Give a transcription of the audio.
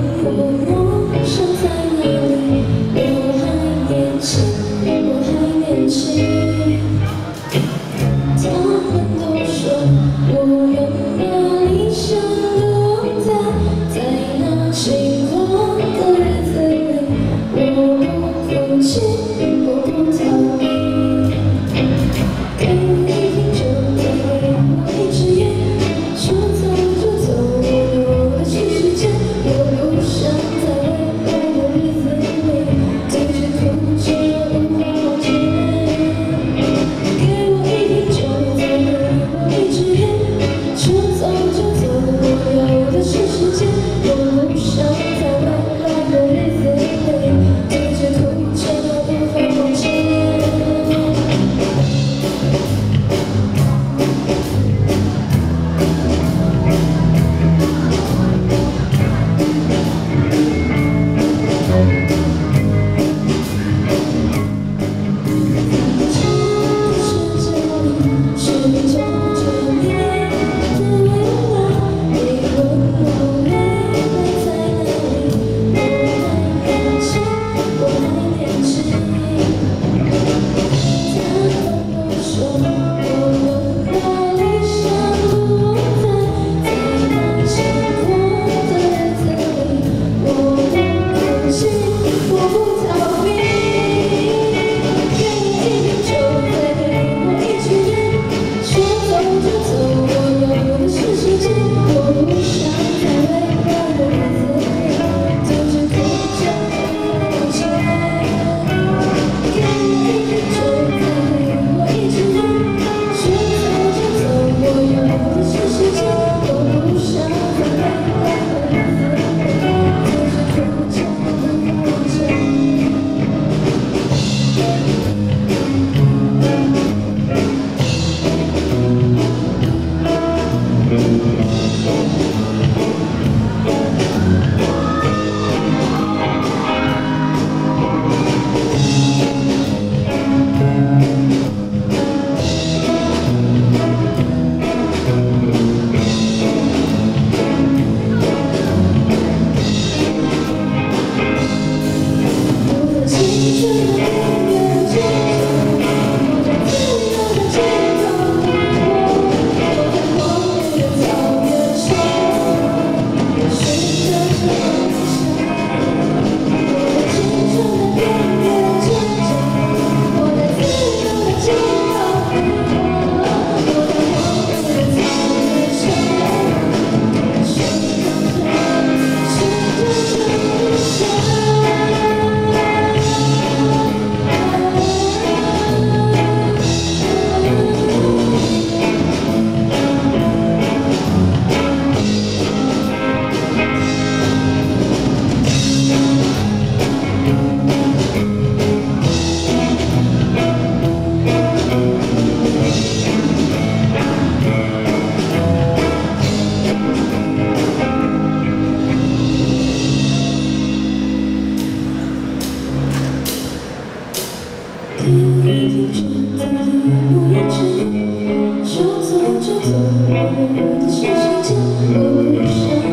Oh, Gracias. 听听听怎我一首说走就走我们的是时间